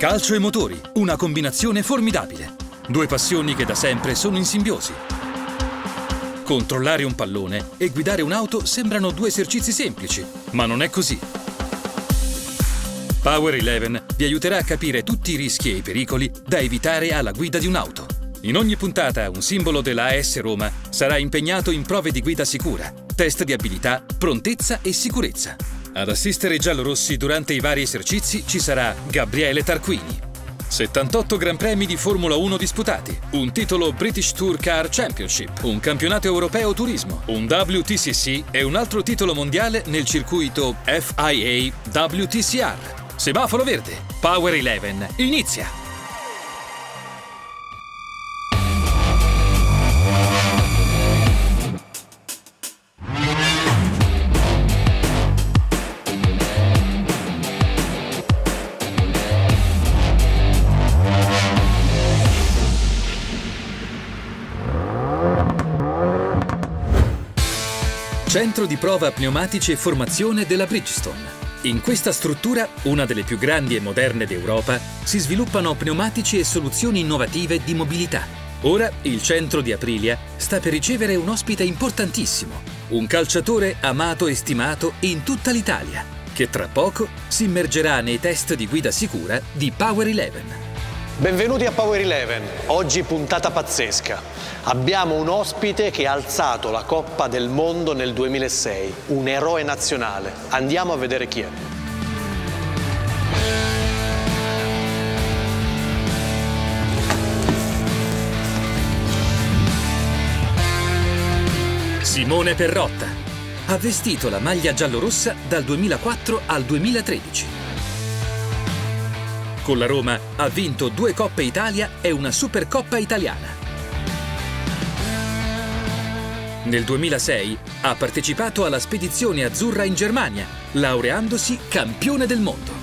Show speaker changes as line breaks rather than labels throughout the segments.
Calcio e motori, una combinazione formidabile. Due passioni che da sempre sono in simbiosi. Controllare un pallone e guidare un'auto sembrano due esercizi semplici, ma non è così. Power 11 vi aiuterà a capire tutti i rischi e i pericoli da evitare alla guida di un'auto. In ogni puntata un simbolo della AS Roma sarà impegnato in prove di guida sicura, test di abilità, prontezza e sicurezza. Ad assistere i giallorossi durante i vari esercizi ci sarà Gabriele Tarquini. 78 Gran Premi di Formula 1 disputati, un titolo British Tour Car Championship, un campionato europeo turismo, un WTCC e un altro titolo mondiale nel circuito FIA WTCR. Semaforo verde, Power 11, inizia! Centro di prova pneumatici e formazione della Bridgestone. In questa struttura, una delle più grandi e moderne d'Europa, si sviluppano pneumatici e soluzioni innovative di mobilità. Ora il centro di Aprilia sta per ricevere un ospite importantissimo, un calciatore amato e stimato in tutta l'Italia, che tra poco si immergerà nei test di guida sicura di Power 11.
Benvenuti a Power 11, oggi puntata pazzesca. Abbiamo un ospite che ha alzato la Coppa del Mondo nel 2006, un eroe nazionale. Andiamo a vedere chi è.
Simone Perrotta ha vestito la maglia giallorossa dal 2004 al 2013. Con la Roma ha vinto due Coppe Italia e una Supercoppa italiana. Nel 2006 ha partecipato alla spedizione azzurra in Germania, laureandosi campione del mondo.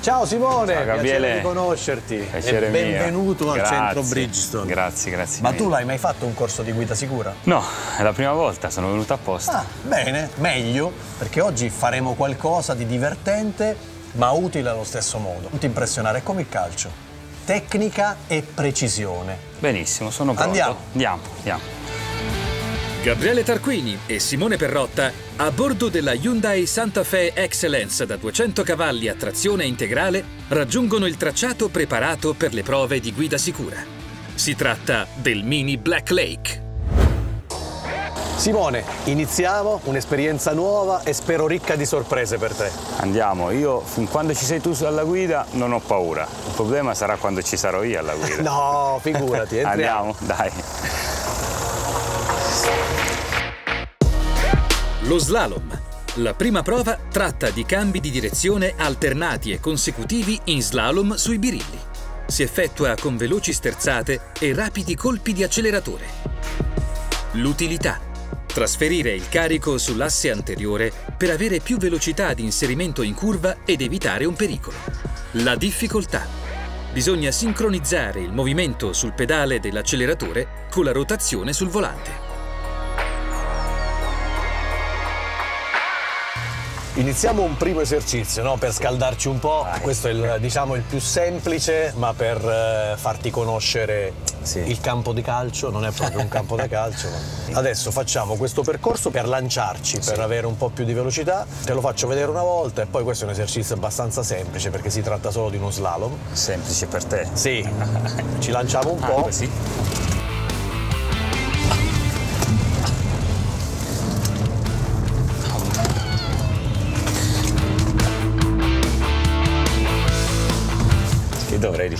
Ciao Simone,
Ciao Gabriele.
di conoscerti
Piacere
e benvenuto
mio.
al
Grazie.
centro Bridgestone.
Grazie, grazie.
Ma
mille.
tu l'hai mai fatto un corso di guida sicura?
No, è la prima volta, sono venuto apposta.
Ah, bene, meglio, perché oggi faremo qualcosa di divertente ma utile allo stesso modo. Non ti impressionare, è come il calcio. Tecnica e precisione.
Benissimo, sono pronto.
Andiamo.
Andiamo, andiamo.
Gabriele Tarquini e Simone Perrotta a bordo della Hyundai Santa Fe Excellence da 200 cavalli a trazione integrale raggiungono il tracciato preparato per le prove di guida sicura. Si tratta del Mini Black Lake.
Simone, iniziamo, un'esperienza nuova e spero ricca di sorprese per te.
Andiamo, io fin quando ci sei tu alla guida non ho paura. Il problema sarà quando ci sarò io alla guida.
No, figurati, entriamo.
Andiamo, dai.
Lo slalom. La prima prova tratta di cambi di direzione alternati e consecutivi in slalom sui birilli. Si effettua con veloci sterzate e rapidi colpi di acceleratore. L'utilità. Trasferire il carico sull'asse anteriore per avere più velocità di inserimento in curva ed evitare un pericolo. La difficoltà. Bisogna sincronizzare il movimento sul pedale dell'acceleratore con la rotazione sul volante.
Iniziamo un primo esercizio no? per scaldarci un po'.
Vai.
Questo è il, diciamo, il più semplice, ma per eh, farti conoscere
Sì.
il campo di calcio. Non è proprio un campo da calcio. ma- Adesso facciamo questo percorso per lanciarci, per avere un po' più di velocità. Te lo faccio vedere una volta e poi questo è un esercizio abbastanza semplice perché si tratta solo di uno slalom.
Semplice per te.
Sì, ci lanciamo un
Ah,
po'.
così? Che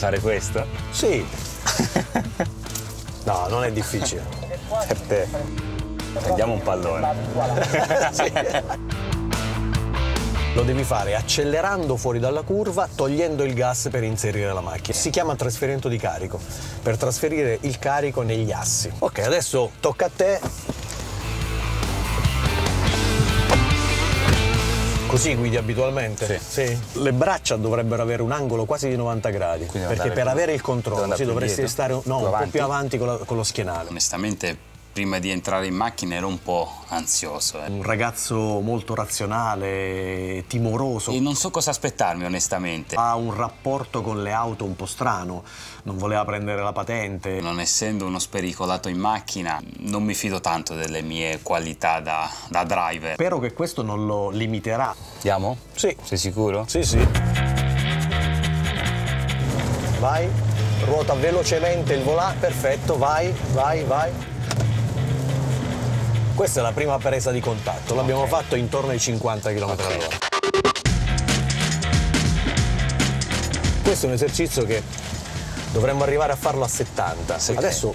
rifare questo?
Sì. No, non è difficile.
Per te. Prendiamo un pallone.
Lo devi fare accelerando fuori dalla curva, togliendo il gas per inserire la macchina. Si chiama trasferimento di carico, per trasferire il carico negli assi. Ok, adesso tocca a te. Così guidi abitualmente?
Sì.
Le braccia dovrebbero avere un angolo quasi di 90 gradi,
Quindi
perché per
più-
avere il controllo sì, dovresti
indietro?
stare no, un po' più avanti con, la- con lo schienale.
Onestamente prima di entrare in macchina ero un po' ansioso. Eh.
Un ragazzo molto razionale, timoroso.
E non so cosa aspettarmi onestamente.
Ha un rapporto con le auto un po' strano, non voleva prendere la patente.
Non essendo uno spericolato in macchina, non mi fido tanto delle mie qualità da, da driver.
Spero che questo non lo limiterà.
Andiamo?
Sì.
Sei sicuro?
Sì, sì. Vai, ruota velocemente il volante, perfetto, vai, vai, vai. Questa è la prima presa di contatto, l'abbiamo okay. fatto intorno ai 50 km okay. all'ora. Questo è un esercizio che dovremmo arrivare a farlo a 70. Okay. Adesso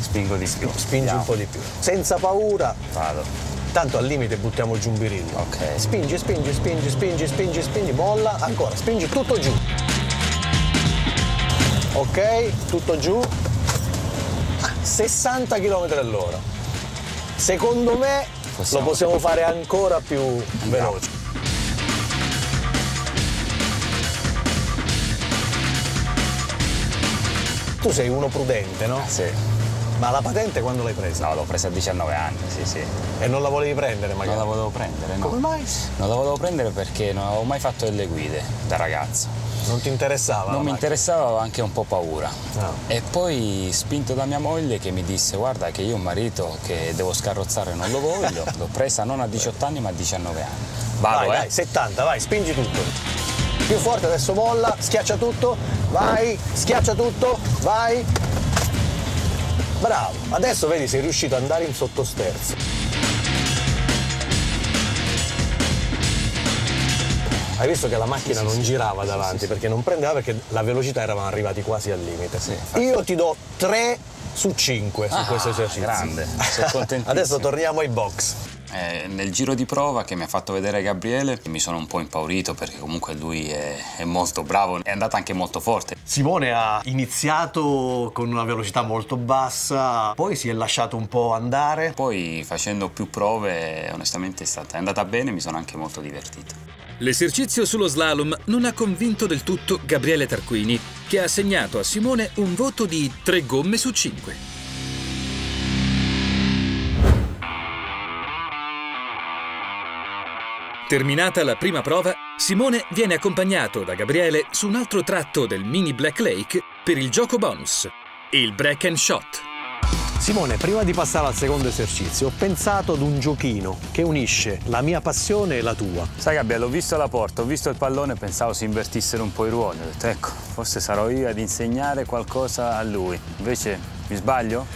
spingo di più.
Spingi Andiamo. un po' di più. Senza paura.
Vado.
Tanto al limite buttiamo giù un birillo.
Ok.
Spingi, spingi, spingi, spingi, spingi, spingi, molla, ancora, spingi tutto giù. Ok, tutto giù. 60 km all'ora. Secondo me possiamo. lo possiamo fare ancora più Andiamo. veloce. Tu sei uno prudente, no?
Sì.
Ma la patente quando l'hai presa?
No, l'ho presa a 19 anni, sì, sì.
E non la volevi prendere magari?
Non la volevo prendere, no.
Come mai?
Non la volevo prendere perché non avevo mai fatto delle guide da ragazzo.
Non ti interessava?
Non mi interessava, avevo anche un po' paura.
No.
E poi spinto da mia moglie che mi disse guarda che io un marito che devo scarrozzare non lo voglio, l'ho presa non a 18 anni ma a 19 anni.
Vado, vai, eh? Dai, 70, vai, spingi tutto. Più forte, adesso molla, schiaccia tutto, vai, schiaccia tutto, vai. Bravo, adesso vedi sei riuscito ad andare in sottosterzo. Hai visto che la macchina sì, non sì, girava sì, davanti perché non prendeva perché la velocità eravamo arrivati quasi al limite. Io ti do 3 su 5
ah,
su questo esercizio.
Grande, sono contentissimo.
Adesso torniamo ai box.
Eh, nel giro di prova che mi ha fatto vedere Gabriele mi sono un po' impaurito perché comunque lui è, è, molto bravo, è andato anche molto forte.
Simone ha iniziato con una velocità molto bassa, poi si è lasciato un po' andare.
Poi facendo più prove onestamente è, stata, è andata bene, mi sono anche molto divertito.
L'esercizio sullo slalom non ha convinto del tutto Gabriele Tarquini, che ha assegnato a Simone un voto di 3 gomme su 5. Terminata la prima prova, Simone viene accompagnato da Gabriele su un altro tratto del mini Black Lake per il gioco bonus, il break and shot.
Simone, prima di passare al secondo esercizio, ho pensato ad un giochino che unisce la mia passione e la tua.
Sai Gabriele, ho visto la porta, ho visto il pallone e pensavo si invertissero un po' i ruoli. Ho detto, ecco, forse sarò io ad insegnare qualcosa a lui. Invece, mi sbaglio?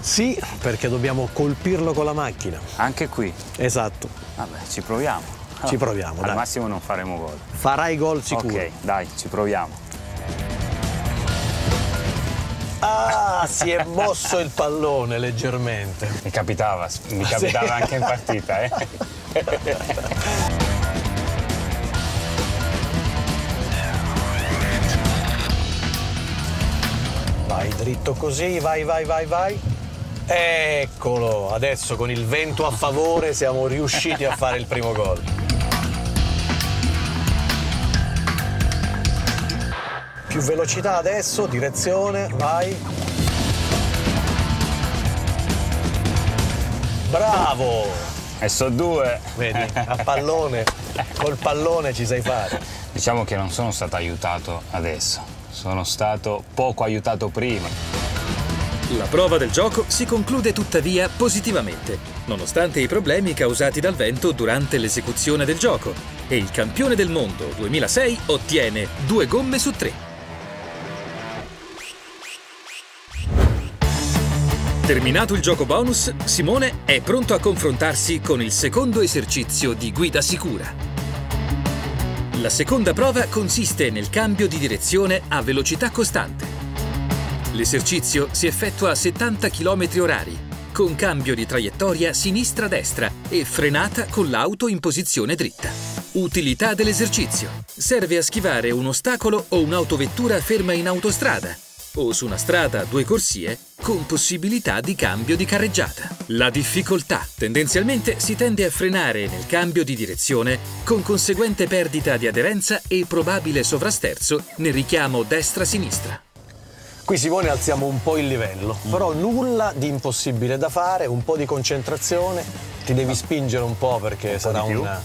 Sì, perché dobbiamo colpirlo con la macchina.
Anche qui?
Esatto.
Vabbè, ci proviamo.
Ci proviamo,
Al
dai.
massimo non faremo gol.
Farai gol sicuro.
Ok, dai, ci proviamo.
Ah, si è mosso il pallone leggermente.
Mi capitava, mi capitava sì. anche in partita, eh.
Vai dritto così, vai, vai, vai, vai. Eccolo, adesso con il vento a favore siamo riusciti a fare il primo gol. Più velocità adesso, direzione, vai. Bravo!
E so due.
Vedi, a pallone, col pallone ci sai fare.
Diciamo che non sono stato aiutato adesso, sono stato poco aiutato prima.
La prova del gioco si conclude tuttavia positivamente, nonostante i problemi causati dal vento durante l'esecuzione del gioco. E il campione del mondo 2006 ottiene due gomme su tre. Terminato il gioco bonus, Simone è pronto a confrontarsi con il secondo esercizio di guida sicura. La seconda prova consiste nel cambio di direzione a velocità costante. L'esercizio si effettua a 70 km orari, con cambio di traiettoria sinistra-destra e frenata con l'auto in posizione dritta. Utilità dell'esercizio. Serve a schivare un ostacolo o un'autovettura ferma in autostrada o su una strada a due corsie con possibilità di cambio di carreggiata. La difficoltà. Tendenzialmente si tende a frenare nel cambio di direzione con conseguente perdita di aderenza e probabile sovrasterzo nel richiamo destra-sinistra.
Qui Simone alziamo un po' il livello, mm. però nulla di impossibile da fare, un po' di concentrazione, ti devi spingere un po' perché un sarà un...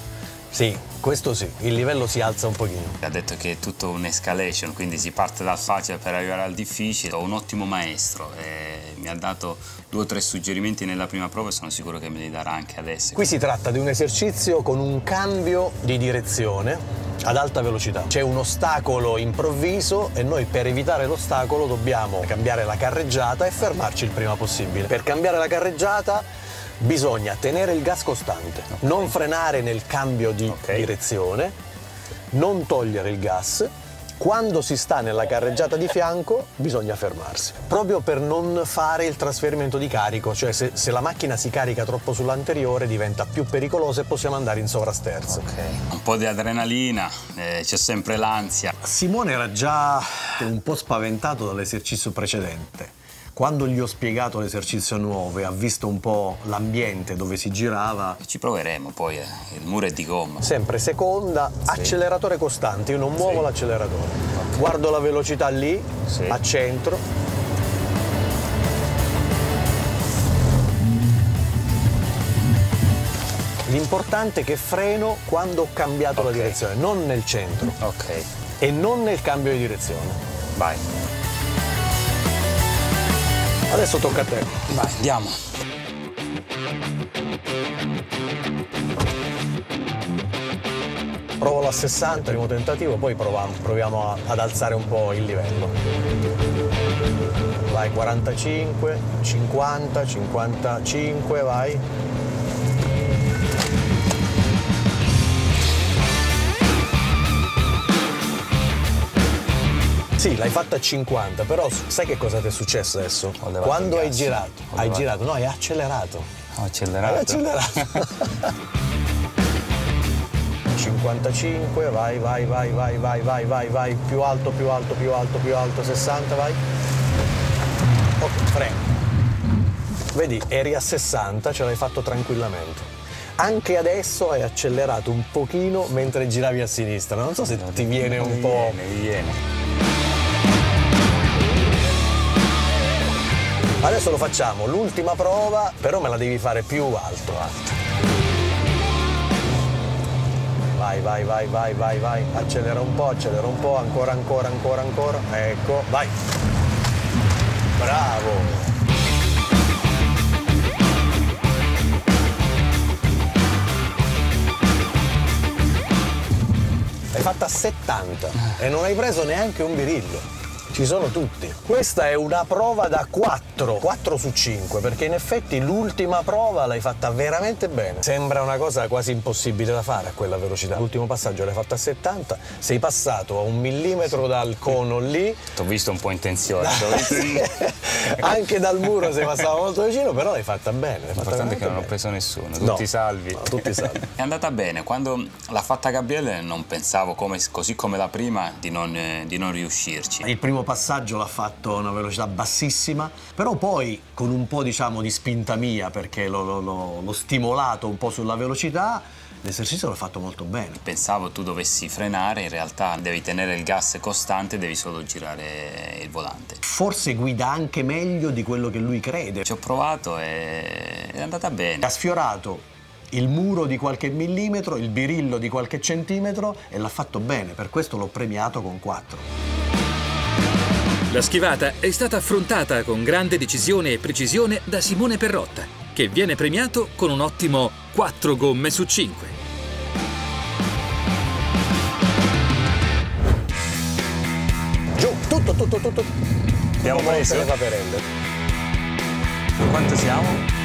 Sì, questo sì, il livello si alza un pochino.
Ha detto che è tutto un'escalation, quindi si parte dal facile per arrivare al difficile. Ho un ottimo maestro e mi ha dato due o tre suggerimenti nella prima prova e sono sicuro che me li darà anche adesso.
Qui si tratta di un esercizio con un cambio di direzione ad alta velocità. C'è un ostacolo improvviso e noi per evitare l'ostacolo dobbiamo cambiare la carreggiata e fermarci il prima possibile. Per cambiare la carreggiata bisogna tenere il gas costante, okay. non frenare nel cambio di okay. direzione, non togliere il gas quando si sta nella carreggiata di fianco bisogna fermarsi, proprio per non fare il trasferimento di carico, cioè se, se la macchina si carica troppo sull'anteriore diventa più pericolosa e possiamo andare in sovrasterzo.
Ok, un po' di adrenalina, eh, c'è sempre l'ansia.
Simone era già un po' spaventato dall'esercizio precedente quando gli ho spiegato l'esercizio nuovo e ha visto un po' l'ambiente dove si girava...
Ci proveremo poi, eh. il muro è di gomma.
Sempre seconda, sì. acceleratore costante, io non muovo sì. l'acceleratore. Okay. Guardo la velocità lì, sì. a centro. L'importante è che freno quando ho cambiato okay. la direzione, non nel centro.
Ok.
E non nel cambio di direzione.
Vai.
Adesso tocca a te.
Vai, andiamo.
Provo la 60, primo tentativo, poi proviamo, proviamo a, ad alzare un po' il livello. Vai, 45, 50, 55, vai. Sì, l'hai fatta a 50, però sai che cosa ti è successo adesso? Quando hai girato, hai girato, no, hai accelerato.
Ho accelerato.
Hai accelerato. 55, vai, vai, vai, vai, vai, vai, vai, vai, più alto, più alto, più alto, più alto, 60, vai. Ok, freno. Vedi, eri a 60, ce l'hai fatto tranquillamente. Anche adesso hai accelerato un pochino mentre giravi a sinistra. Non so se ti viene un po'.
Mi viene.
Adesso lo facciamo, l'ultima prova, però me la devi fare più alto, alto. Vai, vai, vai, vai, vai, vai. Accelera un po', accelera un po', ancora, ancora, ancora, ancora. Ecco, vai. Bravo. L'hai fatta a 70 e non hai preso neanche un birillo ci sono tutti. Questa è una prova da 4, 4 su 5, perché in effetti l'ultima prova l'hai fatta veramente bene. Sembra una cosa quasi impossibile da fare a quella velocità. L'ultimo passaggio l'hai fatto a 70, sei passato a un millimetro dal cono lì.
Ti ho visto un po' in tensione.
Anche dal muro sei passato molto vicino, però l'hai fatta bene.
L'importante è che non ho preso nessuno, tutti no, salvi. No,
tutti salvi.
è andata bene. Quando l'ha fatta Gabriele non pensavo, come, così come la prima, di non, di non riuscirci.
Il primo passaggio l'ha fatto a una velocità bassissima, però poi con un po' diciamo di spinta mia perché l'ho stimolato un po' sulla velocità, l'esercizio l'ha fatto molto bene.
Pensavo tu dovessi frenare, in realtà devi tenere il gas costante, devi solo girare il volante.
Forse guida anche meglio di quello che lui crede.
Ci ho provato e è andata bene.
Ha sfiorato il muro di qualche millimetro, il birillo di qualche centimetro e l'ha fatto bene, per questo l'ho premiato con 4.
La schivata è stata affrontata con grande decisione e precisione da Simone Perrotta, che viene premiato con un ottimo 4 gomme su 5.
Giù, tutto, tutto, tutto.
Abbiamo preso
le paperelle.
Quanto siamo?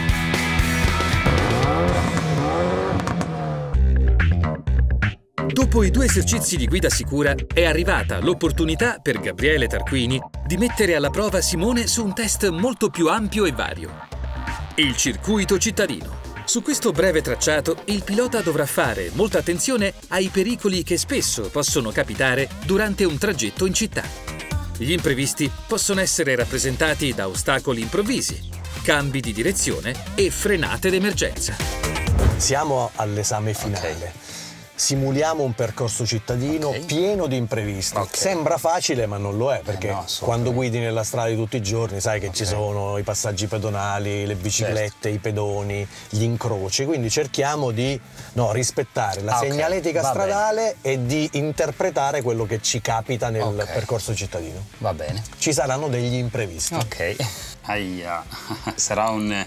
Dopo i due esercizi di guida sicura è arrivata l'opportunità per Gabriele Tarquini di mettere alla prova Simone su un test molto più ampio e vario. Il circuito cittadino. Su questo breve tracciato il pilota dovrà fare molta attenzione ai pericoli che spesso possono capitare durante un tragitto in città. Gli imprevisti possono essere rappresentati da ostacoli improvvisi, cambi di direzione e frenate d'emergenza.
Siamo all'esame finale. Okay simuliamo un percorso cittadino
Ok.
pieno di imprevisti.
Ok.
Sembra facile, ma non lo è, perché
no, assolutamente.
quando guidi nella strada di tutti i giorni sai che ci sono i passaggi pedonali, le biciclette,
Certo.
i pedoni, gli incroci, quindi cerchiamo di no, rispettare la
Ah,
segnaletica stradale e di interpretare quello che ci capita nel percorso cittadino.
Va bene.
Ci saranno degli imprevisti.
Ok. Aia. Sarà un,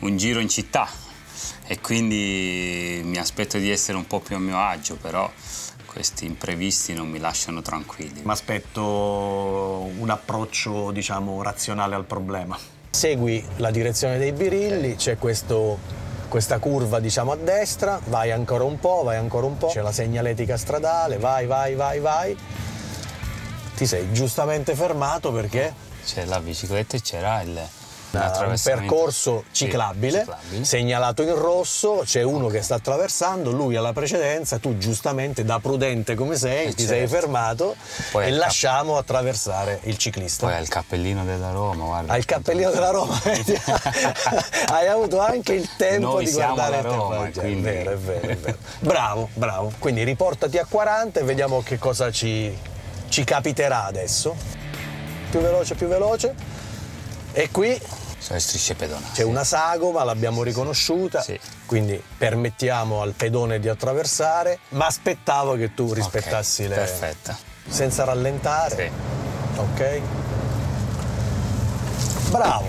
un giro in città e quindi mi aspetto di essere un po' più a mio agio, però questi imprevisti non mi lasciano tranquilli.
Mi aspetto un approccio, diciamo, razionale al problema. Segui la direzione dei birilli, c'è questo- questa curva, diciamo, a destra, vai ancora un po', vai ancora un po', c'è la segnaletica stradale, vai, vai, vai, vai. Ti sei giustamente fermato perché
C'è la bicicletta e c'era il,
un percorso ciclabile,
ciclabile.
segnalato in rosso, c'è uno che sta attraversando, lui ha la precedenza, tu giustamente da prudente come sei
Eh,
ti sei
certo.
fermato
Poi
e
il cap-
lasciamo attraversare il ciclista.
Poi ha il cappellino della Roma, guarda.
Hai il cappellino della Roma, hai avuto anche il tempo
Noi
di guardare
la. Roma,
È
quindi-
vero, è vero, è vero. Bravo, bravo. Quindi riportati a 40 e vediamo che cosa ci, ci capiterà adesso. Più veloce, più veloce. E qui
Sono le strisce pedonali.
c'è una sagoma, l'abbiamo riconosciuta,
Sì.
quindi permettiamo al pedone di attraversare, ma aspettavo che tu rispettassi
Ok,
le...
Perfetta.
senza rallentare.
Sì.
Ok. Bravo.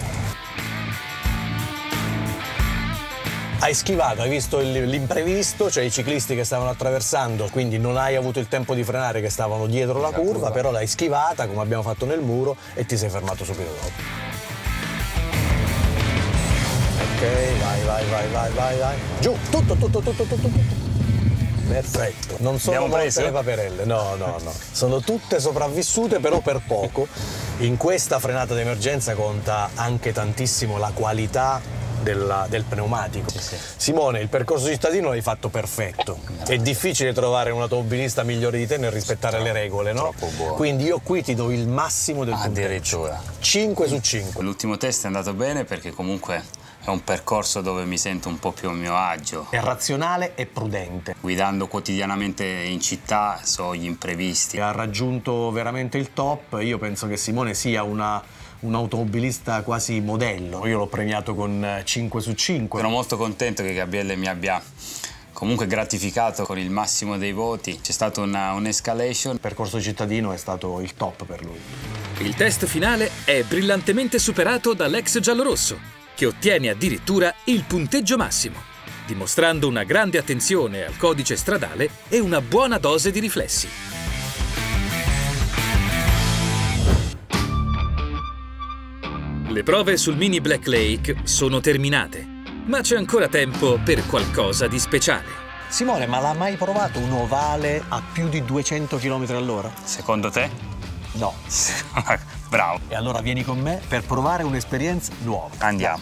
Hai schivato, hai visto l'imprevisto, cioè i ciclisti che stavano attraversando, quindi non hai avuto il tempo di frenare che stavano dietro la,
La
curva,
curva.
però l'hai schivata come abbiamo fatto nel muro e ti sei fermato subito dopo. Ok, vai, vai, vai, vai, vai, vai. Giù, tutto, tutto, tutto, tutto, tutto. Perfetto. Non sono
Abbiamo preso?
le paperelle, no, no, no. Sono tutte sopravvissute, però per poco. In questa frenata d'emergenza conta anche tantissimo la qualità della- del pneumatico.
Sì, sì.
Simone, il percorso cittadino l'hai fatto perfetto. È difficile trovare un automobilista migliore di te nel rispettare le regole, no?
troppo buono.
Quindi io qui ti do il massimo del punteggio.
Addirittura.
5 su 5.
L'ultimo test è andato bene perché comunque è un percorso dove mi sento un po' più a mio agio.
È razionale e prudente.
Guidando quotidianamente in città so gli imprevisti.
Ha raggiunto veramente il top. Io penso che Simone sia una- un automobilista quasi modello. Io l'ho premiato con eh, 5 su 5.
Sono molto contento che Gabriele mi abbia comunque gratificato con il massimo dei voti. C'è stata una- un'escalation.
Il percorso cittadino è stato il top per lui.
Il test finale è brillantemente superato dall'ex giallorosso, che ottiene addirittura il punteggio massimo, dimostrando una grande attenzione al codice stradale e una buona dose di riflessi. Le prove sul mini Black Lake sono terminate, ma c'è ancora tempo per qualcosa di speciale.
Simone, ma l'ha mai provato un ovale a più di 200 km all'ora?
Secondo te?
No.
Bravo.
E allora vieni con me per provare un'esperienza nuova.
Andiamo.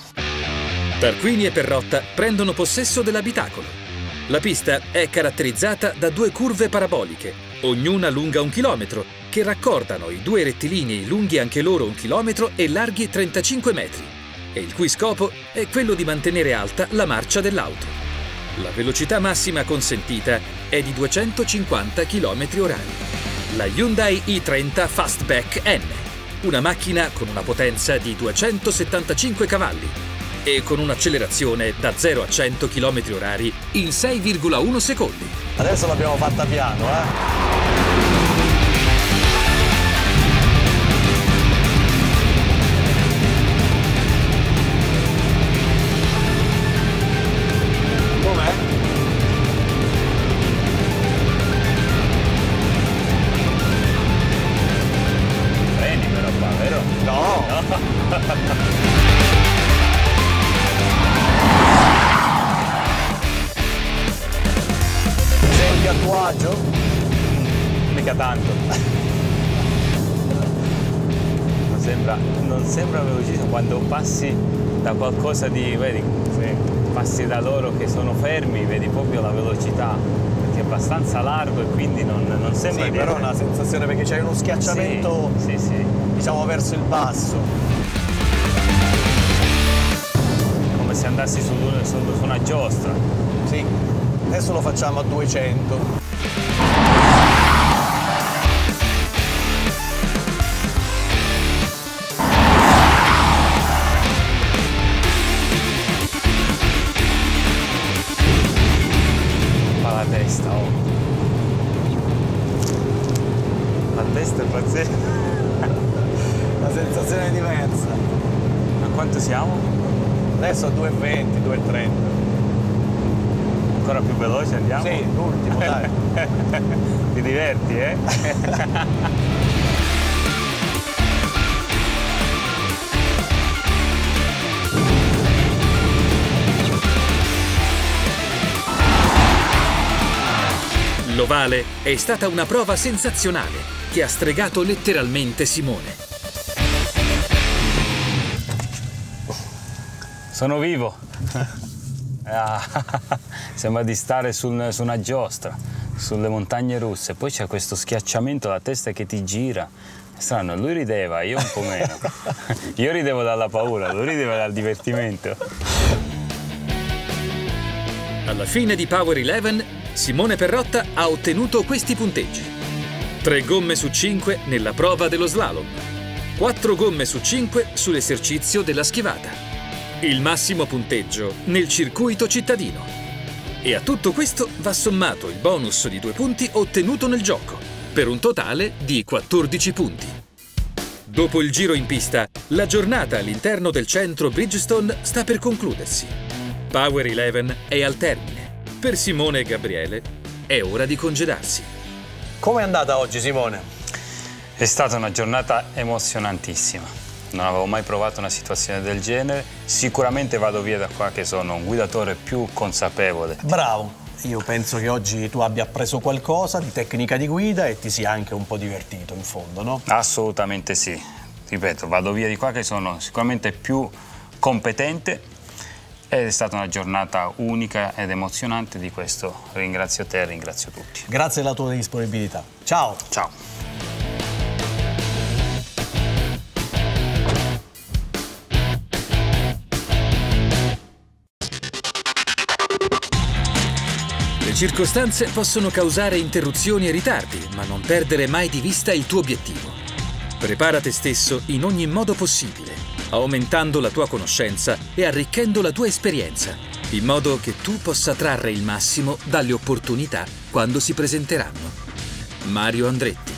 Tarquini e Perrotta prendono possesso dell'abitacolo. La pista è caratterizzata da due curve paraboliche, ognuna lunga un chilometro, che raccordano i due rettilinei lunghi anche loro un chilometro e larghi 35 metri, e il cui scopo è quello di mantenere alta la marcia dell'auto. La velocità massima consentita è di 250 km orari. La Hyundai i30 Fastback N, una macchina con una potenza di 275 cavalli e con un'accelerazione da 0 a 100 km orari in 6,1 secondi.
Adesso l'abbiamo fatta piano, eh? Senti a tuo agio?
Mica tanto. Non sembra, non sembra velocissimo quando passi da qualcosa di. vedi, se passi da loro che sono fermi, vedi proprio la velocità, perché è abbastanza largo e quindi non, non sembra
Sì,
di
però è una sensazione perché c'hai uno schiacciamento,
Sì, sì, sì.
diciamo, verso il basso.
Se andassi su, su- su una giostra.
Sì, Adesso lo facciamo a 200.
Più veloce andiamo?
Sì, l'ultimo, dai.
Ti diverti, eh?
L'ovale è stata una prova sensazionale che ha stregato letteralmente Simone.
Sono vivo. Ah, sembra di stare sul- su una giostra, sulle montagne russe. Poi c'è questo schiacciamento alla testa che ti gira. Strano, lui rideva, io un po' meno. Io ridevo dalla paura, lui rideva dal divertimento.
Alla fine di Power 11, Simone Perrotta ha ottenuto questi punteggi. 3 gomme su 5 nella prova dello slalom. 4 gomme su 5 sull'esercizio della schivata. Il massimo punteggio nel circuito cittadino. E a tutto questo va sommato il bonus di 2 punti ottenuto nel gioco, per un totale di 14 punti. Dopo il giro in pista, la giornata all'interno del centro Bridgestone sta per concludersi. Power 11 è al termine. Per Simone e Gabriele è ora di congedarsi.
Come è andata oggi Simone?
È stata una giornata emozionantissima. Non avevo mai provato una situazione del genere. Sicuramente vado via da qua che sono un guidatore più consapevole.
Bravo. Io penso che oggi tu abbia appreso qualcosa di tecnica di guida e ti sia anche un po' divertito in fondo, no?
Assolutamente sì. Ripeto, vado via di qua che sono sicuramente più competente ed è stata una giornata unica ed emozionante. Di questo ringrazio te e ringrazio tutti.
Grazie alla tua disponibilità. Ciao.
Ciao.
Circostanze possono causare interruzioni e ritardi, ma non perdere mai di vista il tuo obiettivo. Prepara te stesso in ogni modo possibile, aumentando la tua conoscenza e arricchendo la tua esperienza, in modo che tu possa trarre il massimo dalle opportunità quando si presenteranno. Mario Andretti